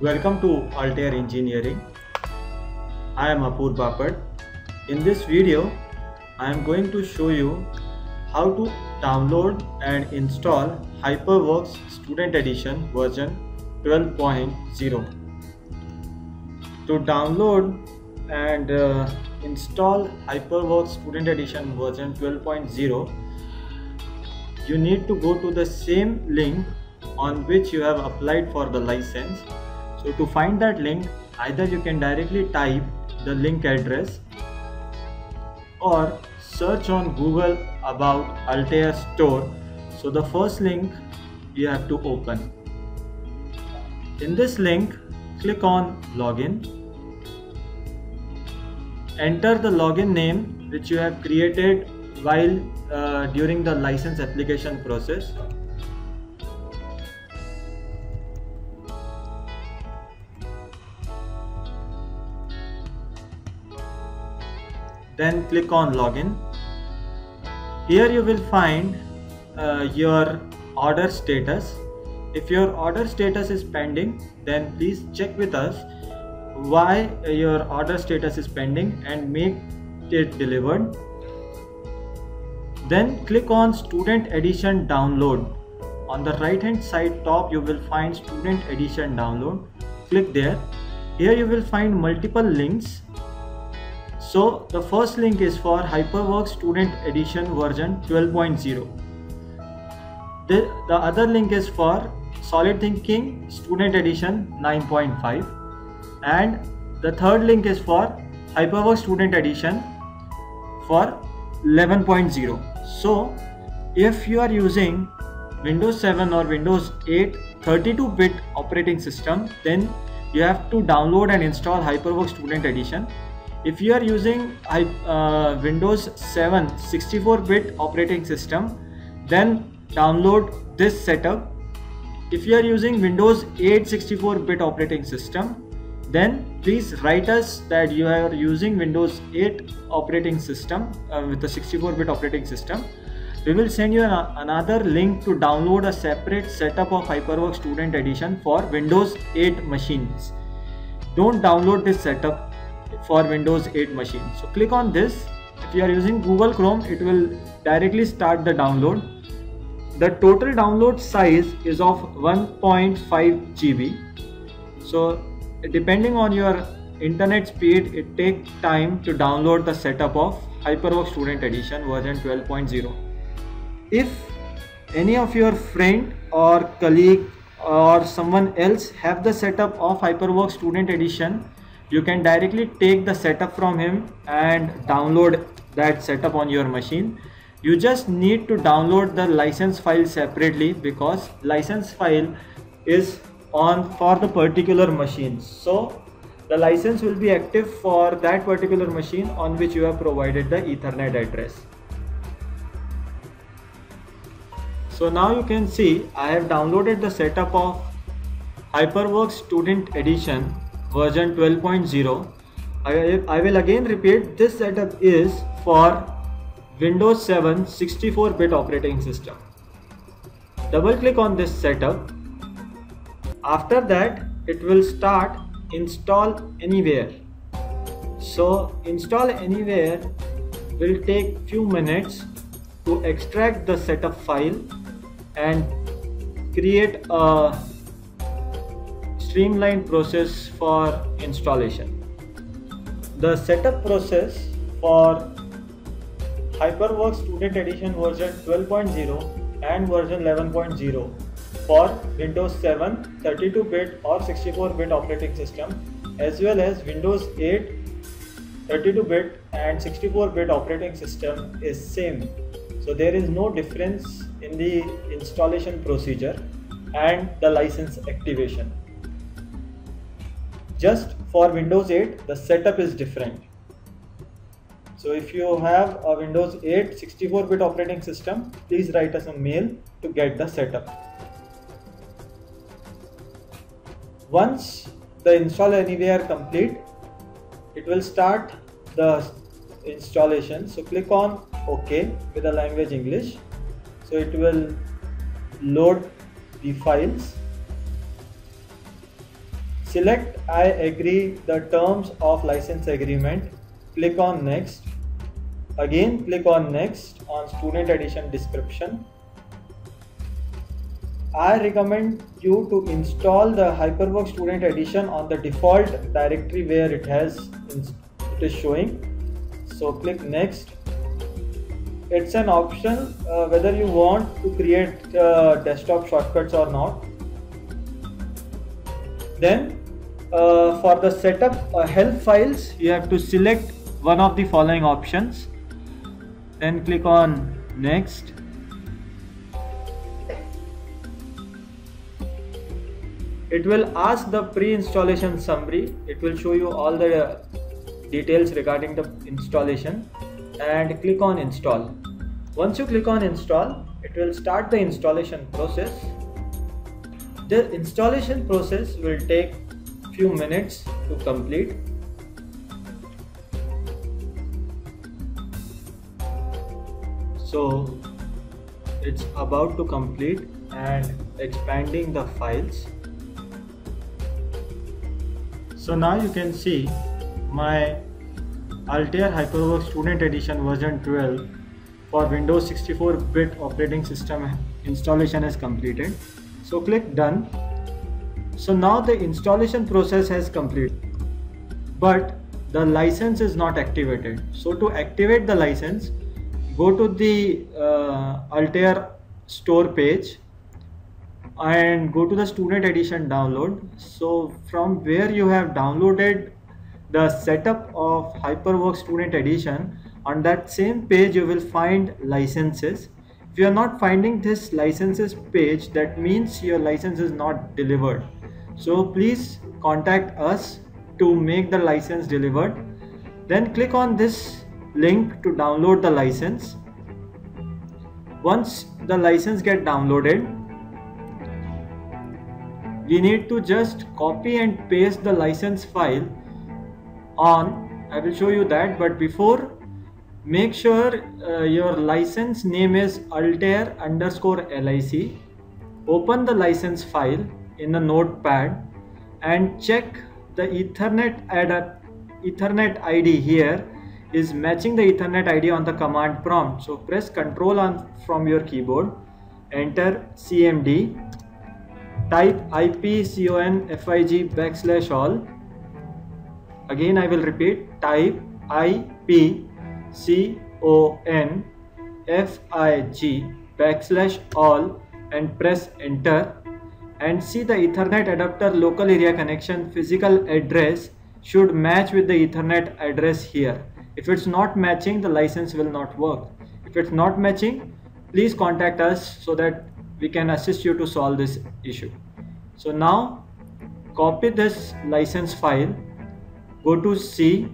Welcome to Altair Engineering. I am Apoorv Bapat. In this video, I am going to show you how to download and install HyperWorks Student Edition version 12.0. To download and uh, install HyperWorks Student Edition version 12.0, you need to go to the same link on which you have applied for the license. So to find that link, either you can directly type the link address or search on Google about Altair store. So the first link you have to open. In this link, click on login. Enter the login name which you have created while uh, during the license application process. Then click on login. Here you will find uh, your order status. If your order status is pending, then please check with us why your order status is pending and make it delivered. Then click on student edition download. On the right hand side top you will find student edition download. Click there. Here you will find multiple links so the first link is for hyperworks student edition version 12.0 the, the other link is for solid thinking student edition 9.5 and the third link is for hyperworks student edition for 11.0 so if you are using Windows 7 or Windows 8 32-bit operating system then you have to download and install HyperWorks Student Edition. If you are using uh, Windows 7 64-bit operating system then download this setup. If you are using Windows 8 64-bit operating system then please write us that you are using Windows 8 operating system uh, with the 64-bit operating system. We will send you an, another link to download a separate setup of HyperWorks Student Edition for Windows 8 machines. Don't download this setup for Windows 8 machine. So click on this. If you are using Google Chrome, it will directly start the download. The total download size is of 1.5 GB. So depending on your internet speed it takes time to download the setup of hyperworks student edition version 12.0 if any of your friend or colleague or someone else have the setup of hyperworks student edition you can directly take the setup from him and download that setup on your machine. You just need to download the license file separately because license file is on for the particular machine. So the license will be active for that particular machine on which you have provided the ethernet address. So now you can see I have downloaded the setup of HyperWorks Student Edition version 12.0 I, I will again repeat this setup is for Windows 7 64-bit operating system. Double click on this setup. After that it will start install anywhere. So install anywhere will take few minutes to extract the setup file and create a streamlined process for installation. The setup process for HyperWorks Student Edition version 12.0 and version 11.0 for Windows 7 32-bit or 64-bit operating system as well as Windows 8 32-bit and 64-bit operating system is same. So there is no difference in the installation procedure and the license activation just for Windows 8 the setup is different so if you have a Windows 8 64-bit operating system please write us a mail to get the setup Once the install anywhere complete, it will start the installation. So click on OK with the language English. So it will load the files. Select I agree the terms of license agreement click on next again click on next on student edition description I recommend you to install the HyperWorks Student Edition on the default directory where it has it is showing. So click next. It's an option uh, whether you want to create uh, desktop shortcuts or not. Then uh, for the setup uh, help files you have to select one of the following options. Then click on next. It will ask the pre-installation summary. It will show you all the details regarding the installation and click on install. Once you click on install it will start the installation process. The installation process will take few minutes to complete so it's about to complete and expanding the files so now you can see my Altair HyperWorks Student Edition version 12 for Windows 64-bit operating system installation is completed. So click done. So now the installation process has completed but the license is not activated. So to activate the license go to the uh, Altair store page and go to the student edition download. So from where you have downloaded the setup of hyperworks student edition on that same page you will find licenses. If you are not finding this licenses page that means your license is not delivered so please contact us to make the license delivered. Then click on this link to download the license. Once the license get downloaded we need to just copy and paste the license file on. I will show you that but before make sure uh, your license name is altair underscore lic open the license file in the notepad and check the ethernet ethernet id here is matching the ethernet id on the command prompt. So press ctrl on from your keyboard enter cmd type ipconfig backslash all. Again I will repeat type ipconfig backslash all and press enter and see the ethernet adapter local area connection physical address should match with the ethernet address here if it's not matching the license will not work if it's not matching please contact us so that we can assist you to solve this issue. So now copy this license file, go to C,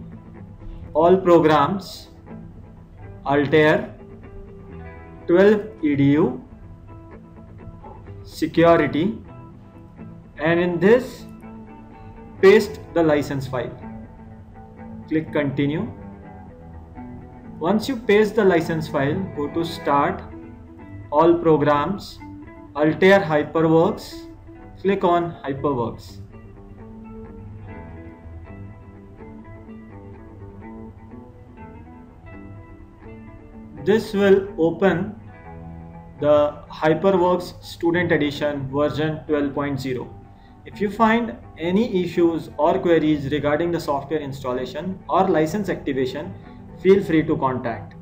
all programs, Altair, 12 edu, security and in this paste the license file. Click continue. Once you paste the license file, go to start, all programs, Altair HyperWorks, click on HyperWorks. This will open the HyperWorks Student Edition version 12.0. If you find any issues or queries regarding the software installation or license activation, feel free to contact.